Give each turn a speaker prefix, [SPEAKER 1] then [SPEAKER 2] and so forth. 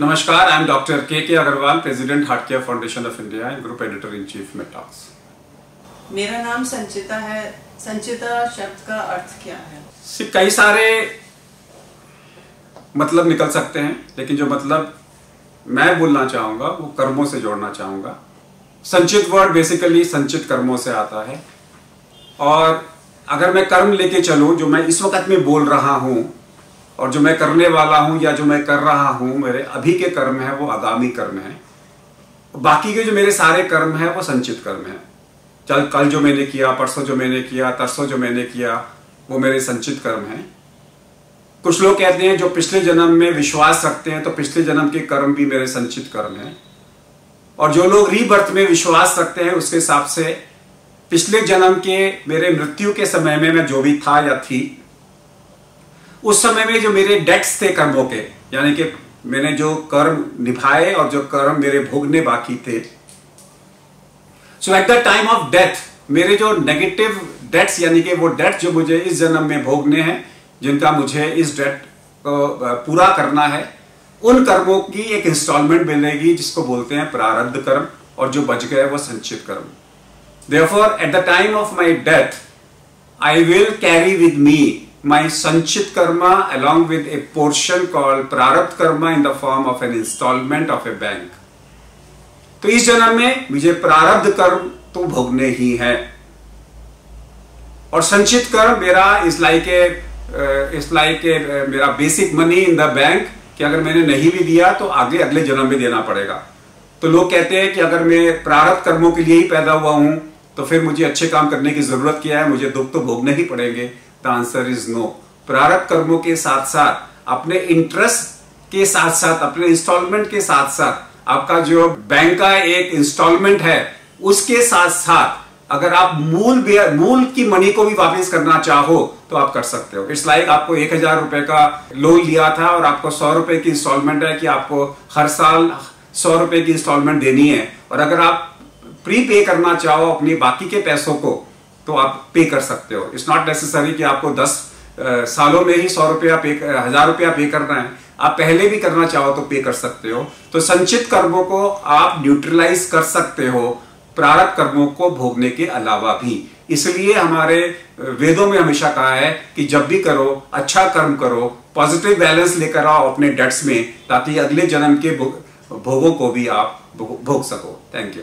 [SPEAKER 1] नमस्कार आई I'm doctor K K Aggarwal president heart care foundation of India and group editor in chief Medtalks
[SPEAKER 2] मेरा नाम संचिता है। संचिता शब्द का अर्थ क्या है?
[SPEAKER 1] से कई सारे मतलब निकल सकते हैं लेकिन जो मतलब मैं बोलना चाहूँगा वो कर्मों से जोड़ना चाहूँगा। संचित वर्ड बेसिकली संचित कर्मों से आता है। और अगर मैं कर्म लेके चलूँ जो मैं इस वक्त में बोल रहा हूँ और जो मैं करने वाला हूँ या जो मैं कर रहा हूँ, मेरे अभी के कर्म है, वो आगामी कर्म है। बाकी के जो मेरे सारे कर्म है, वो संचित कर्म है। चल, कल जो मैंने किया, परसों जो मैंने किया, तरसों जो मैंने किया, वो मेरे संचित कर्म है। कुछ लोग कहते हैं, जो पिछले जन्म में विश्वास रखते हैं तो पिछले जन्म के कर्म भी मेरे संचित कर्म है। और जो लोग रीबर्थ में विश्वास रखते हैं, उसके हिसाब से पिछले जन्म के मेरे मृत्यु के समय में मैं जो भी था या थी उस समय में जो मेरे डेट्स थे कर्मों के, यानी कि मैंने जो कर्म निभाए और जो कर्म मेरे भोगने बाकी थे। So at the time of death मेरे जो नेगेटिव डेट्स यानी कि वो डेट जो मुझे इस जन्म में भोगने हैं, जिनका मुझे इस डेट को पूरा करना है, उन कर्मों की एक इंस्टॉलमेंट मिलेगी जिसको बोलते हैं प्रारब्ध कर्म, और जो बच गए वो संचित कर्म। Therefore at the time of my death I will carry with me my sanchit karma along with a portion called prarabdh karma in the form of an installment of a bank. तो इस जन्म में मुझे प्रारब्ध कर्म तो भोगने ही है। और संचित कर्म मेरा इस लाइक इस लाइक मेरा basic money in the bank कि अगर मैंने नहीं भी दिया तो आगे, अगले जन्म में देना पड़ेगा। तो लोग कहते हैं कि अगर मैं प्रारब्ध कर्मों के लिए ही पैदा हुआ हूँ तो फिर मुझे अच्छे काम करने की ज़रूरत क्या है? मुझे दुख तो भोगने ही पड़ेंगे। द आंसर इज़ नो प्रारब्ध कर्मों के साथ साथ, अपने इंटरेस्ट के साथ साथ, अपने इंस्टॉलमेंट के साथ साथ, आपका जो बैंक का एक इंस्टॉलमेंट है, उसके साथ साथ, अगर आप मूल मूल की मनी को भी वापस करना चाहो तो आप कर सकते हो। इट्स लाइक like आपको एक हज़ार रुपए का लोन लिया था और आपको सौ रुपए की इंस्टॉलमेंट है कि आपको हर साल सौ रुपए की इंस्टॉलमेंट देनी है। और अगर आप प्री पे करना चाहो अपनी बाकी के पैसों को तो आप पे कर सकते हो। इट्स नॉट नेसेसरी कि आपको दस सालों में ही सौ रुपया पे हज़ार रुपया पे करना है। आप पहले भी करना चाहो तो पे कर सकते हो। तो संचित कर्मों को आप न्यूट्रलाइज कर सकते हो, प्रारब्ध कर्मों को भोगने के अलावा भी। इसलिए हमारे वेदों में हमेशा कहा है कि जब भी करो अच्छा कर्म करो पॉजिटिव बैलेंस लेकर आओ अपने डेट्स में, ताकि अगले जन्म के भोगों को भी आप भोग सको। Thank you